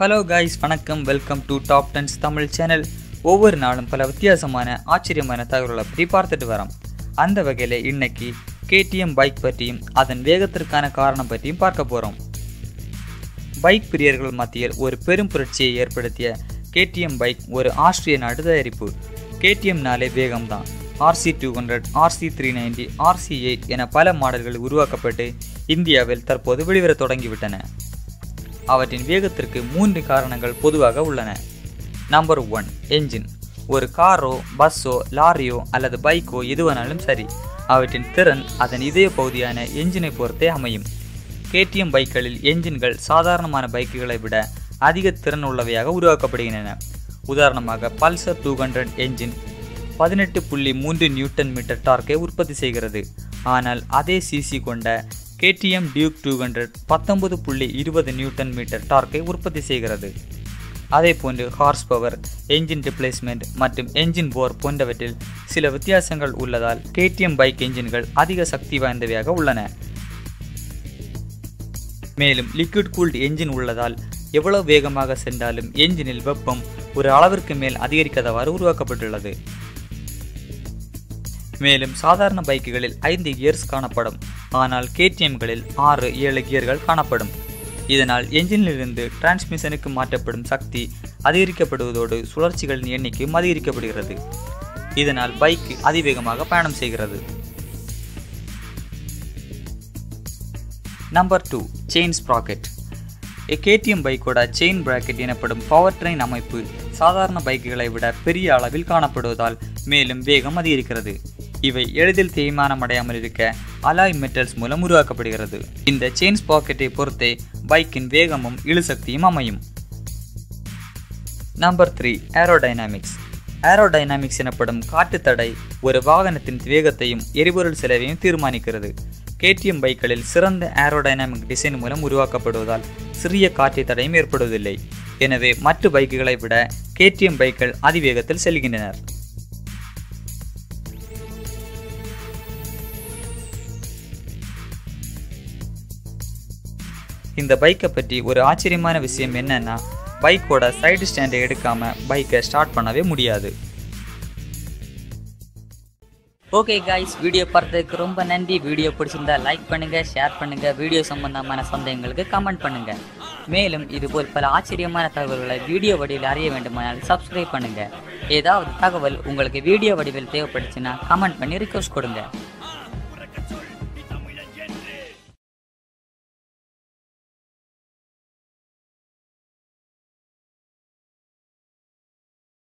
Hello guys வணக்கம். Welcome to top tens Tamil channel ஒவ்வொரு நாளும் பல வித்தியாசமான ஆச்சரியமான தகவல்களை பற்றி பார்த்துட்டு வரோம். அந்த வகையில் இன்னைக்கு கேடிஎம் பைக் பற்றியும் அதன் வேகத்திற்கான காரணம் பற்றியும் பார்க்க போகிறோம் பைக் பிரியர்கள் மத்தியில் ஒரு பெரும் புரட்சியை ஏற்படுத்திய கேடிஎம் பைக் ஒரு ஆஸ்திரிய நாடு தயாரிப்பு. கேடிஎம்னாலே வேகம்தான். RC two hundred RC three ninety RC eight என பல மாடல்கள் உருவாக்கப்பட்டு இந்தியாவில் தற்போது வெளிவரத் தொடங்கிவிட்டன. அவற்றின் வேகத்திற்கு மூன்று காரணங்கள் பொதுவாக உள்ளன. நம்பர் ஒன் என்ஜின் ஒரு காரோ பஸ்ஸோ லாரியோ அல்லது பைக்கோ எதுவானாலும் சரி அவற்றின் திறன் அதன் இதய பகுதியான என்ஜினை பொறுத்தே அமையும். கேடிஎம் பைக்களில் என்ஜின்கள் சாதாரணமான பைக்குகளை விட அதிக திறன் உள்ளவையாக உருவாக்கப்படுகின்றன. உதாரணமாக பல்சர் டூ ஹண்ட்ரட் என்ஜின் பதினெட்டு புள்ளி மூன்று நியூட்டன் மீட்டர் டார்க்கை உற்பத்தி செய்கிறது. ஆனால் அதே சிசி கொண்ட கேடிஎம் டியூக் டூ ஹண்ட்ரட் பத்தொன்பது புள்ளி இருபது நியூட்டன் மீட்டர் டார்க்கை உற்பத்தி செய்கிறது. அதே போன்று ஹார்ஸ் பவர் என்ஜின் ரிப்ளேஸ்மெண்ட் மற்றும் என்ஜின் போர் போன்றவற்றில் சில வித்தியாசங்கள் உள்ளதால் கேடிஎம் பைக் என்ஜின்கள் அதிக சக்தி வாய்ந்தவையாக உள்ளன. மேலும் லிக்விட் கூல்டு என்ஜின் உள்ளதால் எவ்வளவு வேகமாக சென்றாலும் என்ஜினில் வெப்பம் ஒரு அளவிற்கு மேல் அதிகரிக்காதவாறு உருவாக்கப்பட்டுள்ளது. மேலும் சாதாரண பைக்குகளில் ஐந்து கியர்ஸ் காணப்படும். ஆனால் கேடிஎம்களில் ஆறு ஏழு கியர்கள் காணப்படும். இதனால் என்ஜினிலிருந்து டிரான்ஸ்மிஷனுக்கு மாற்றப்படும் சக்தி அதிகரிக்கப்படுவதோடு சுழற்சிகளின் எண்ணிக்கையும் அதிகரிக்கப்படுகிறது இதனால் பைக் அதிவேகமாக பயணம் செய்கிறது. Number two chain sprocket KTM பைக்கோட செயின் பிராக்கெட் எனப்படும் பவர் ட்ரெயின் அமைப்பு சாதாரண பைக்குகளை விட பெரிய அளவில் காணப்படுவதால் மேலும் வேகம் அதிகரிக்கிறது. இவை எளிதில் தேய்மானம் அடையாமல் இருக்க அலாய் மெட்டல்ஸ் மூலம் உருவாக்கப்படுகிறது. இந்த செயின்ஸ் பாக்கெட்டை பொறுத்தே பைக்கின் வேகமும் இழுசக்தியும் அமையும். நம்பர் த்ரீ ஏரோடைனாமிக்ஸ் ஏரோடைனாமிக்ஸ் எனப்படும் காட்டுத்தடை ஒரு வாகனத்தின் வேகத்தையும் எரிபொருள் செலவையும் தீர்மானிக்கிறது. கேடிஎம் பைக்களில் சிறந்த ஏரோடைனாமிக் டிசைன் மூலம் உருவாக்கப்படுவதால் சிறிய காற்று தடையும் ஏற்படுவதில்லை. எனவே மற்ற பைக்குகளை விட கேடிஎம் பைக்கள் அதிவேகத்தில் செல்கின்றனர். இந்த பைக்கை பற்றி ஒரு ஆச்சரியமான விஷயம் என்னன்னா பைக்கோட சைடு ஸ்டாண்டை எடுக்காம பைக்கை ஸ்டார்ட் பண்ணவே முடியாது. ஓகே காய்ஸ் வீடியோ பார்த்ததுக்கு ரொம்ப நன்றி. வீடியோ பிடிச்சிருந்தா லைக் பண்ணுங்க ஷேர் பண்ணுங்க வீடியோ சம்பந்தமான சந்தேகங்களுக்கு கமெண்ட் பண்ணுங்க. மேலும் இதுபோல் பல ஆச்சரியமான தகவல்களை வீடியோ வடிவில் அறிய வேண்டுமானால் சப்ஸ்கிரைப் பண்ணுங்க. ஏதாவது தகவல் உங்களுக்கு வீடியோ வடிவில் தேவைப்படுச்சுன்னா கமெண்ட் பண்ணி ரிக்வஸ்ட் கொடுங்க.